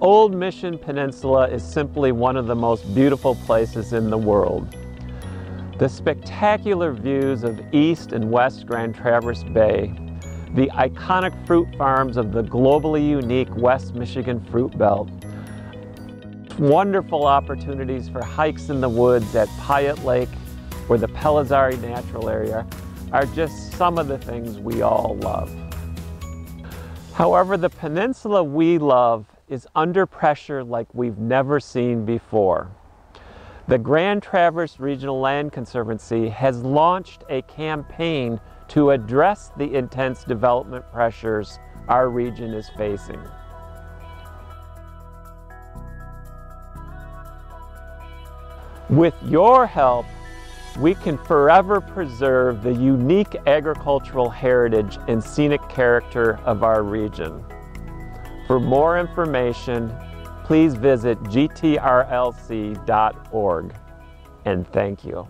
Old Mission Peninsula is simply one of the most beautiful places in the world. The spectacular views of East and West Grand Traverse Bay, the iconic fruit farms of the globally unique West Michigan Fruit Belt, wonderful opportunities for hikes in the woods at Pyatt Lake or the Pelizzari Natural Area are just some of the things we all love. However, the peninsula we love is under pressure like we've never seen before. The Grand Traverse Regional Land Conservancy has launched a campaign to address the intense development pressures our region is facing. With your help, we can forever preserve the unique agricultural heritage and scenic character of our region. For more information, please visit gtrlc.org. And thank you.